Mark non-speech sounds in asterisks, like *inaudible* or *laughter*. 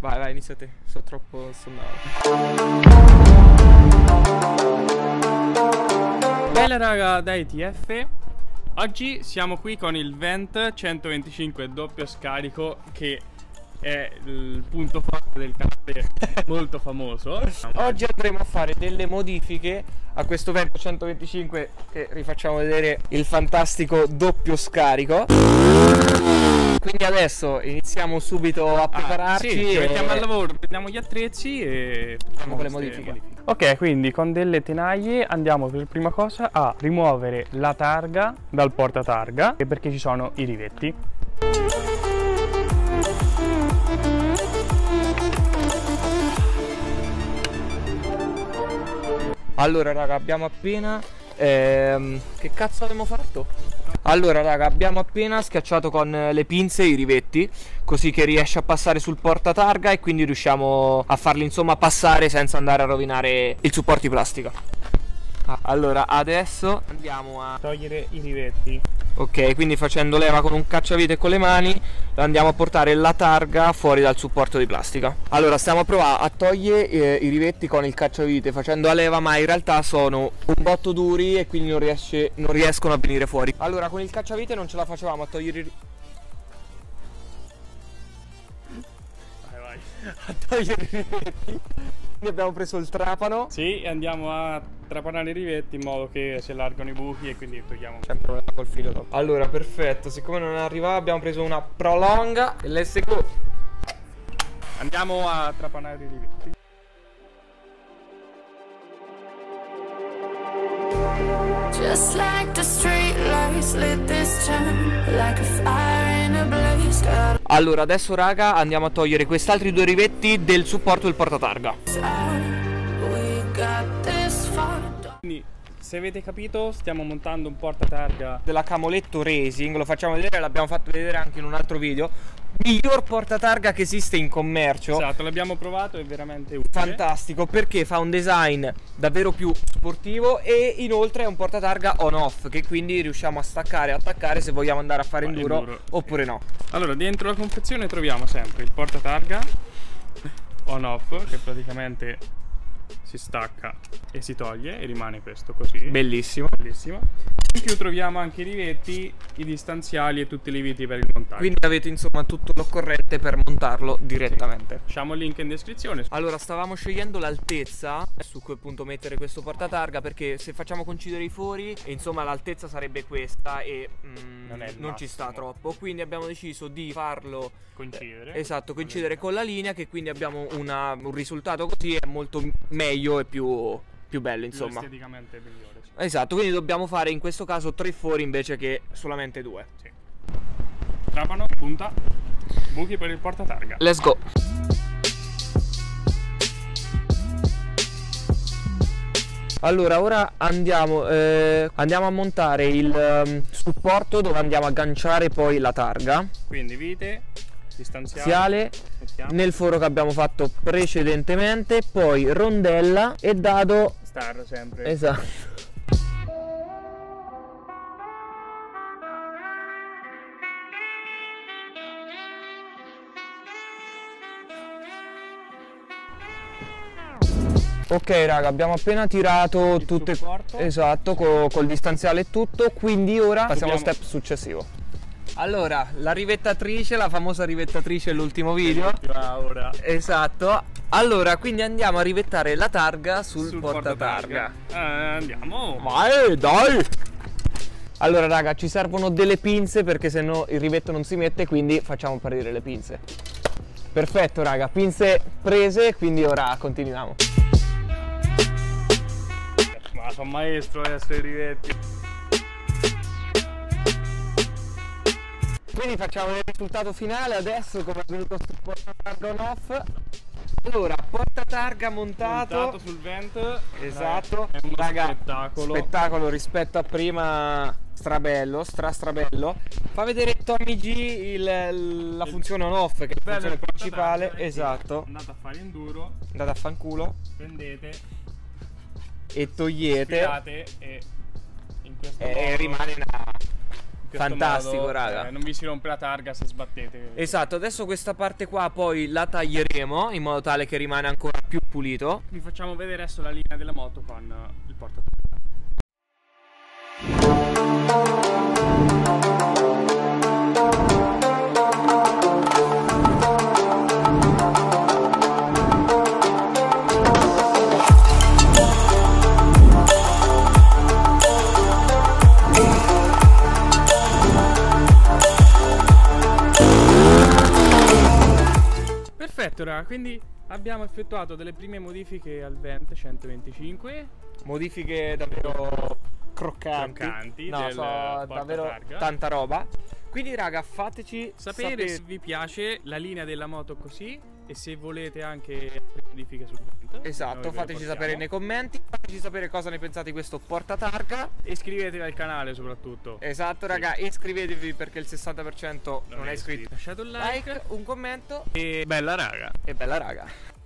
Vai, vai, inizia te. Sono troppo sonnato. Bella raga da ETF. Oggi siamo qui con il Vent 125 doppio scarico che è il punto forte del canale *laughs* molto famoso. Oggi andremo a fare delle modifiche a questo Vent 125 che rifacciamo vedere il fantastico doppio scarico. Quindi adesso iniziamo subito a prepararci. Ah, sì, ci e- mettiamo al lavoro, prendiamo gli attrezzi e Facciamo quelle queste modifiche. Ok, quindi con delle tenaglie andiamo per prima cosa a rimuovere la targa dal portatarga perché ci sono i rivetti. Allora, raga, abbiamo appena. ehm, che cazzo abbiamo fatto? Allora, raga, abbiamo appena schiacciato con eh, le pinze i rivetti, così che riesce a passare sul portatarga e quindi riusciamo a farli insomma passare senza andare a rovinare il supporto di plastica. Ah, Allora, adesso andiamo a. Togliere i rivetti. Ok, quindi facendo leva con un cacciavite e con le mani andiamo a portare la targa fuori dal supporto di plastica. Allora, stiamo a provare a togliere eh, i rivetti con il cacciavite facendo a leva, ma in realtà sono un botto duri e quindi non, riesce- non riescono a venire fuori. Allora, con il cacciavite non ce la facevamo a togliere i Vai, vai. *laughs* a togliere i rivetti. Quindi abbiamo preso il trapano. Sì, e andiamo a trapanare i rivetti in modo che si allargano i buchi e quindi togliamo. C'è un problema col filo dopo. Allora, perfetto. Siccome non arrivava, abbiamo preso una prolonga e let's go. Andiamo a trapanare i rivetti. Just like the street lights lit this town like a fire in a blaze. Got Allora, adesso raga, andiamo a togliere quest'altri due rivetti del supporto del portatarga. Se avete capito, stiamo montando un portatarga. Della Camoletto Racing, lo facciamo vedere, l'abbiamo fatto vedere anche in un altro video. Miglior portatarga che esiste in commercio. Esatto, l'abbiamo provato, è veramente utile. Fantastico perché fa un design davvero più sportivo e inoltre è un portatarga on-off che quindi riusciamo a staccare e attaccare se vogliamo andare a fare Fare enduro, enduro, oppure no. Allora, dentro la confezione troviamo sempre il portatarga on-off che praticamente si stacca e si toglie e rimane questo così. Bellissimo. Bellissimo. In più troviamo anche i rivetti, i distanziali e tutti i viti per il montaggio. Quindi avete insomma tutto l'occorrente per montarlo direttamente. lasciamo il link in descrizione. Allora, stavamo scegliendo l'altezza su cui appunto mettere questo portatarga perché se facciamo coincidere i fori, insomma l'altezza sarebbe questa e mm, Non non ci sta troppo. Quindi abbiamo deciso di farlo Coincidere. esatto, coincidere con la linea che quindi abbiamo una- un risultato così è molto meglio e più, più bello Più insomma. esteticamente migliore. Sì. Esatto, quindi dobbiamo fare in questo caso tre fori invece che solamente due. Sì. Trapano, punta, buchi per il portatarga. Let's go. Allora, ora andiamo, eh, andiamo a montare il ehm, supporto dove andiamo a agganciare poi la targa Quindi vite, distanziale. nel foro che abbiamo fatto precedentemente, poi rondella e dado Star sempre. esatto. Ok raga, abbiamo appena tirato Il tutte supporto. Esatto, co- col distanziale e tutto, quindi ora passiamo allo Dobbiamo- step successivo. Allora, la rivettatrice, la famosa rivettatrice dell'ultimo video. Ora. Esatto. Allora, quindi andiamo a rivettare la targa sul, Sul portatarga. portatarga. Eh, andiamo. Vai, dai! Allora, raga, ci servono delle pinze perché sennò il rivetto non si mette, quindi facciamo partire le pinze. Perfetto, raga, pinze prese, quindi ora continuiamo. Ma sono maestro adesso i rivetti. Quindi facciamo il risultato finale adesso come è venuto sul portatarga on off. Allora, portatarga montato. Montato sul vent. Esatto. È Raga, spettacolo. spettacolo rispetto a prima strabello, stra strabello. Fa vedere Tommy G il- la funzione on off che è la funzione principale. Esatto. Andate a fare enduro, Andate a fanculo prendete, e togliete e e rimane una Fantastico, modo, raga. eh, non vi si rompe la targa se sbattete. Esatto, adesso questa parte qua poi la taglieremo in modo tale che rimane ancora più pulito. Vi facciamo vedere adesso la linea della moto con il portatarga. Quindi abbiamo effettuato delle prime modifiche al Vent 125. Modifiche davvero croccanti. Croccanti no, so davvero tanta roba. Quindi raga, fateci Sapere sapere se vi piace la linea della moto così e se volete anche altre modifiche sul. Noi Esatto, fateci sapere nei commenti, fateci sapere cosa ne pensate di questo portatarga. E iscrivetevi al canale soprattutto. Esatto, raga, iscrivetevi perché il 60% non, è iscritto. Lasciate un like. Like, un commento E bella raga. e bella raga.